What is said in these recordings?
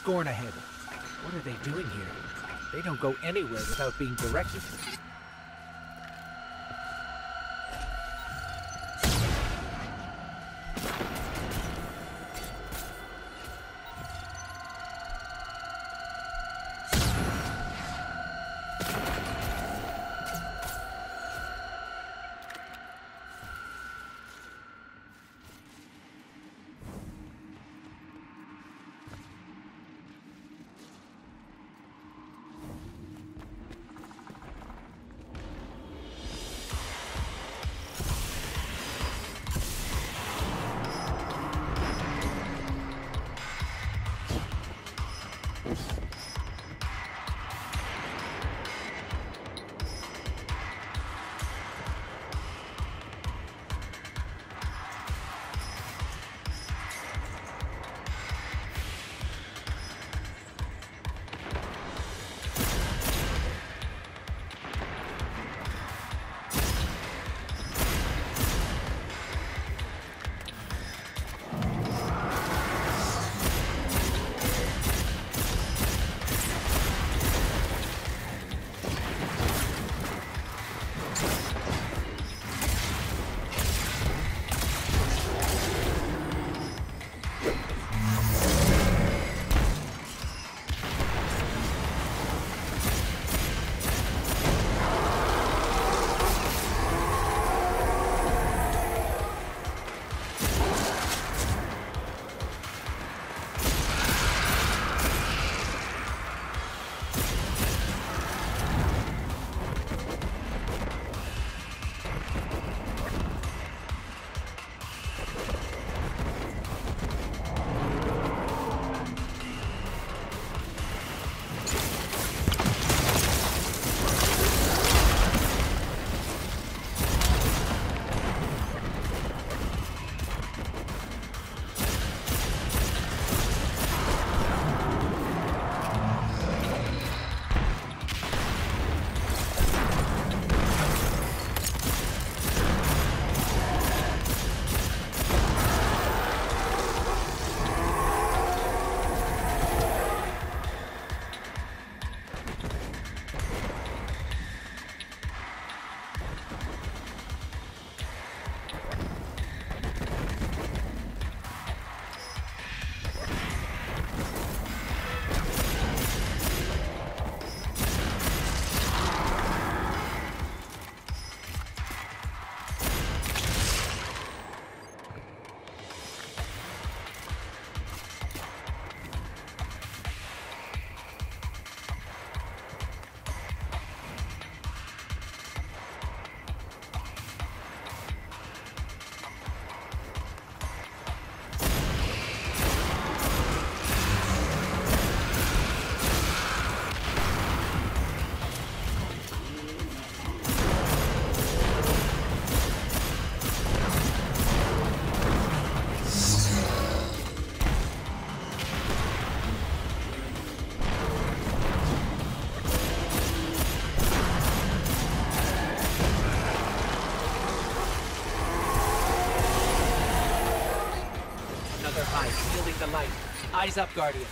Scorn ahead. What are they doing here? They don't go anywhere without being directed. The light. Eyes up, Guardian.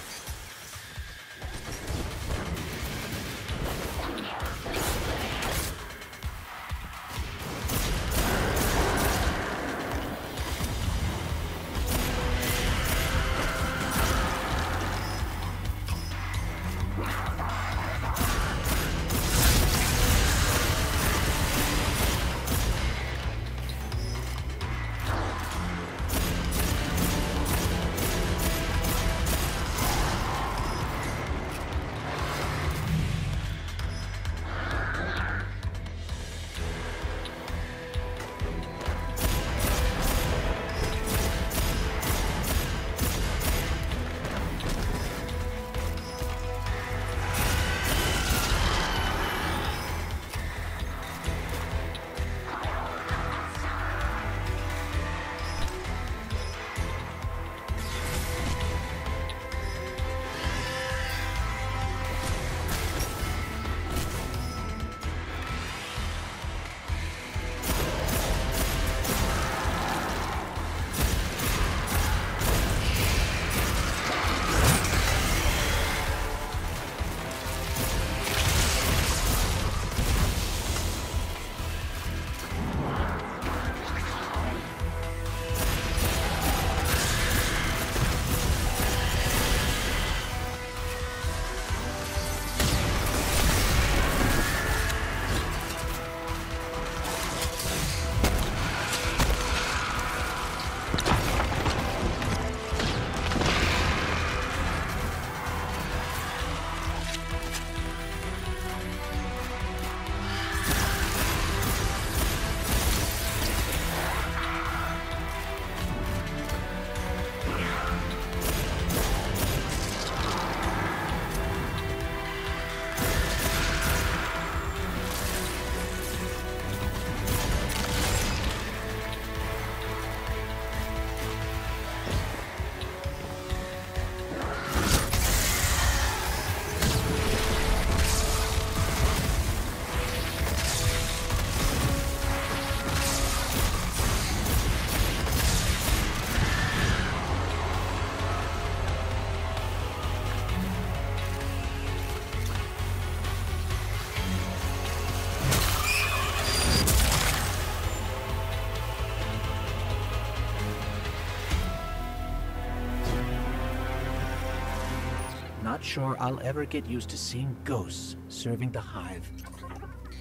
Not sure I'll ever get used to seeing ghosts serving the Hive.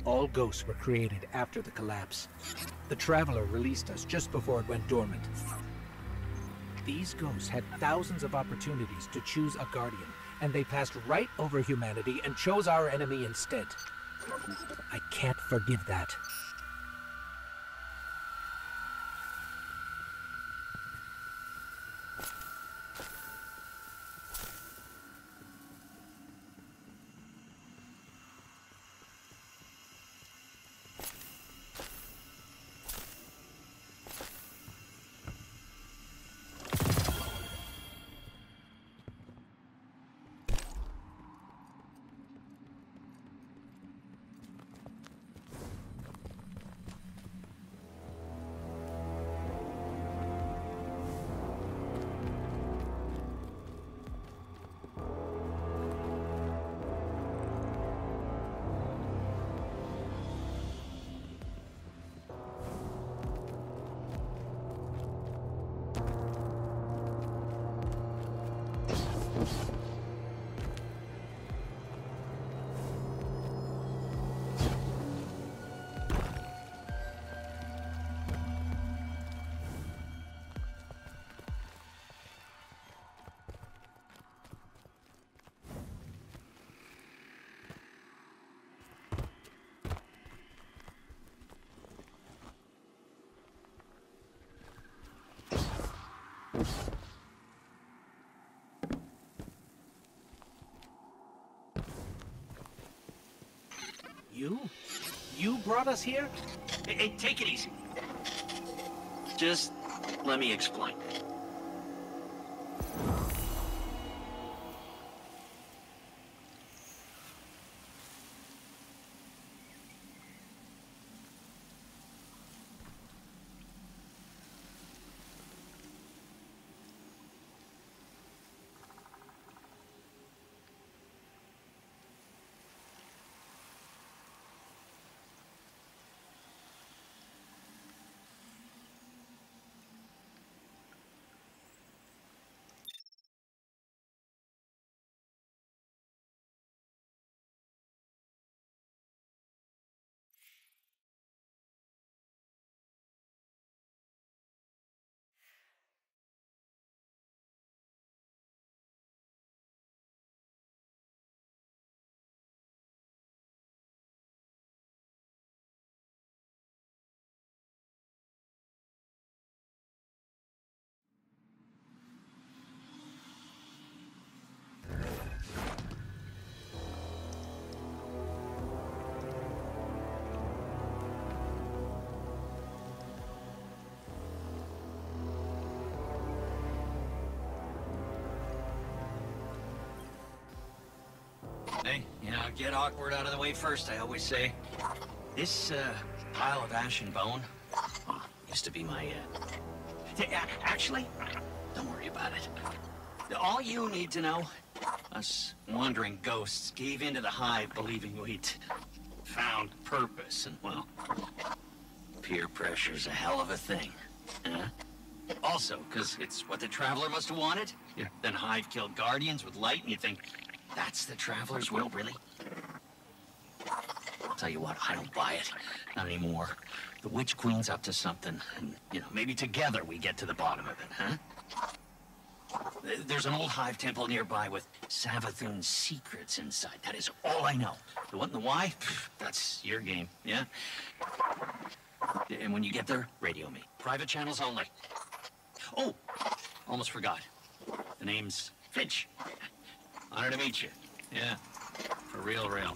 All ghosts were created after the collapse. The Traveler released us just before it went dormant. These ghosts had thousands of opportunities to choose a Guardian, and they passed right over humanity and chose our enemy instead. I can't forgive that. You? You brought us here? Hey, hey, take it easy. Just let me explain. You know, get awkward out of the way first, I always say. This, uh, pile of ash and bone used to be my, uh... Actually, don't worry about it. All you need to know, us wandering ghosts gave into the hive believing we'd found purpose, and well, peer pressure's a hell of a thing, huh? Also, because it's what the Traveler must have wanted. Yeah. Then Hive killed Guardians with light, and you think, that's the Traveler's will, really? I'll tell you what, I don't buy it. Not anymore. The Witch Queen's up to something, and, you know, maybe together we get to the bottom of it, huh? There's an old hive temple nearby with Savathun's secrets inside. That is all I know. The what and the why? That's your game, yeah? And when you get there, radio me. Private channels only. Oh, almost forgot. The name's Finch. Honor to meet you. Yeah, for real, real.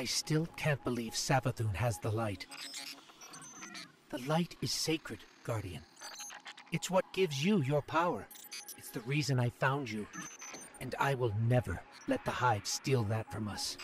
I still can't believe Savathun has the light. The light is sacred, Guardian. It's what gives you your power. It's the reason I found you. And I will never let the Hive steal that from us.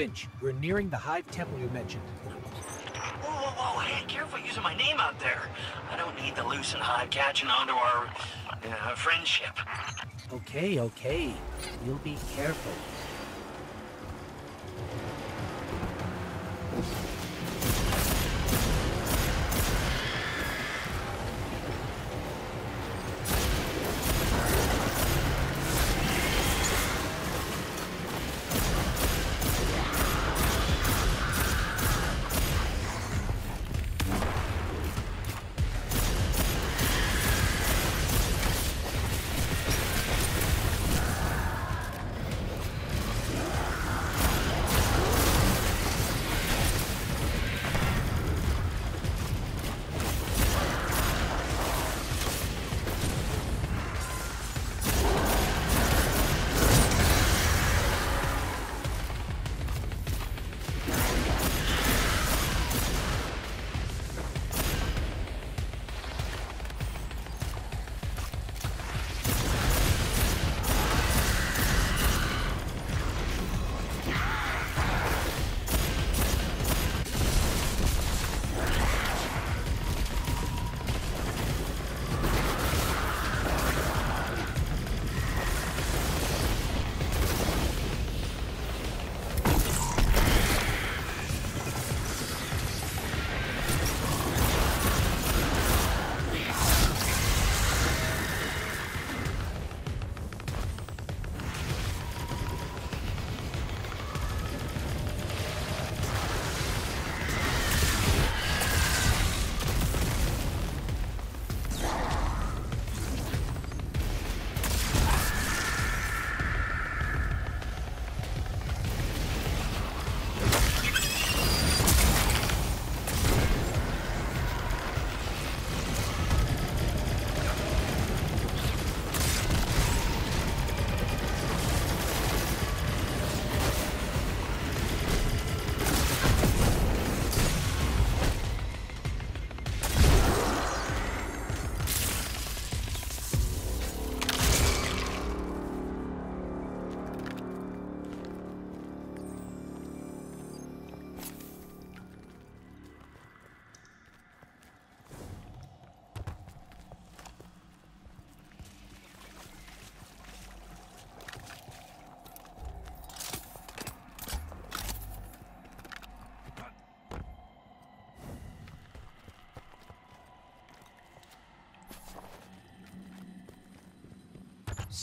Finch, we're nearing the Hive Temple you mentioned. Whoa, whoa, whoa, hey, careful using my name out there. I don't need the Lucent hive catching onto our uh, friendship. Okay, okay. You'll be careful.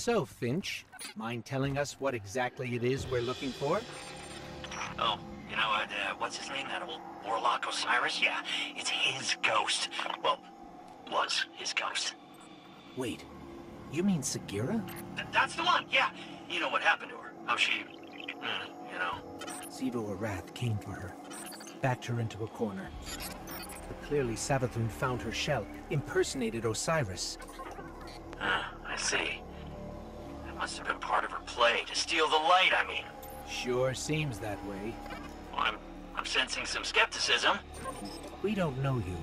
So, Finch, mind telling us what exactly it is we're looking for? Oh, you know, uh, what's his name? That old warlock Osiris? Yeah, it's his ghost. Well, was his ghost. Wait, you mean Sagira? Th that's the one, yeah. You know what happened to her. How she, mm, you know. Xivu Arath came for her, backed her into a corner. But clearly Savathun found her shell, impersonated Osiris. Ah, I see. Steal the light, I mean. Sure seems that way. Well, I'm, I'm sensing some skepticism. We don't know you,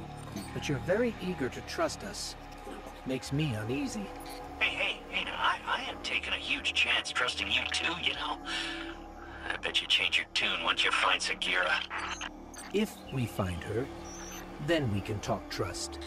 but you're very eager to trust us. Makes me uneasy. Hey, hey, hey, now, I, I am taking a huge chance trusting you too, you know. I bet you change your tune once you find Sagira. If we find her, then we can talk trust.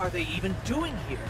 Are they even doing here?